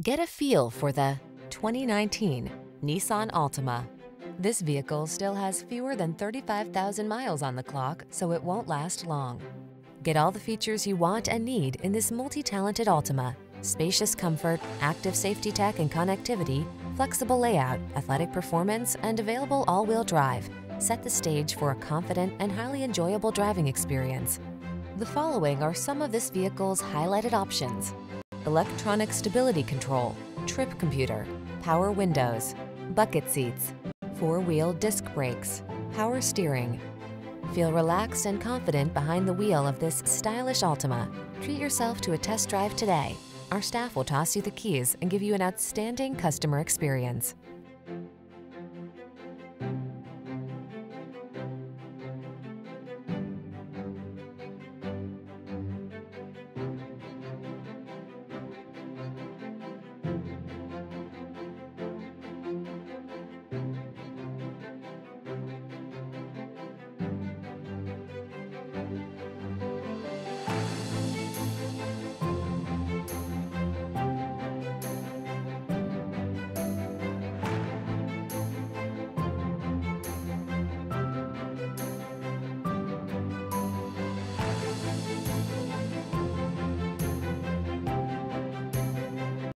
Get a feel for the 2019 Nissan Altima. This vehicle still has fewer than 35,000 miles on the clock, so it won't last long. Get all the features you want and need in this multi-talented Altima. Spacious comfort, active safety tech and connectivity, flexible layout, athletic performance, and available all-wheel drive set the stage for a confident and highly enjoyable driving experience. The following are some of this vehicle's highlighted options. Electronic stability control, trip computer, power windows, bucket seats, four-wheel disc brakes, power steering. Feel relaxed and confident behind the wheel of this stylish Altima. Treat yourself to a test drive today. Our staff will toss you the keys and give you an outstanding customer experience.